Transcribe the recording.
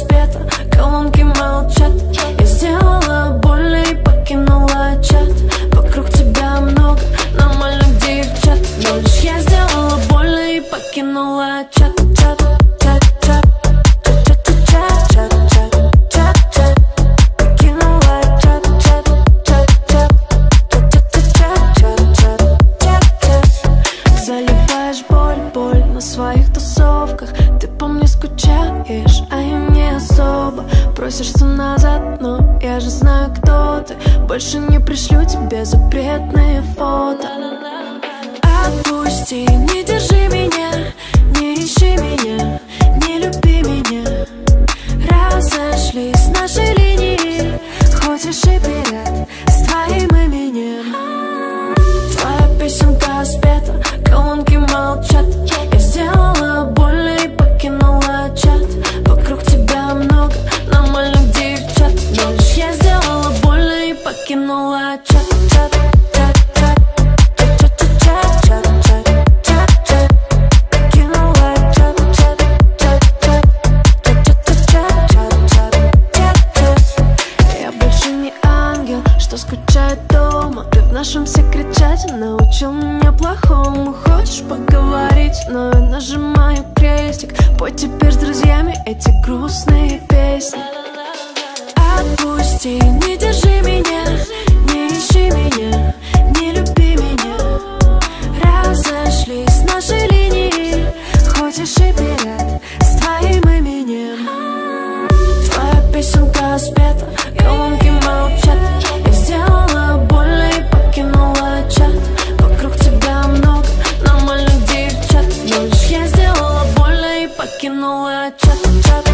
света Колонки молчат. Я сделала больно и покинула чат. Вокруг тебя много нормальных девчат. Но лишь я сделала больно и покинула чат Чат, чат. Просишься назад, но я же знаю, кто ты. Больше не пришлю тебе запретные фото. Отпусти, не держи меня, не ищи меня, не люби меня. Разошлись наши линии, хочешь и вперед ангел, что скучает дома Ты в нашем секречате научил меня плохому Хочешь поговорить, но я нажимаю крестик Пой теперь с друзьями эти грустные песни Отпусти, не держи меня, не ищи меня, не люби меня. Разошлись наши линии, хочешь и вперед с твоим именем. Твоя песенка спета, колонки молчат. Я сделала больно и покинула чат. Вокруг тебя много нормальных девчат. Но лишь я сделала больно и покинула чат, чат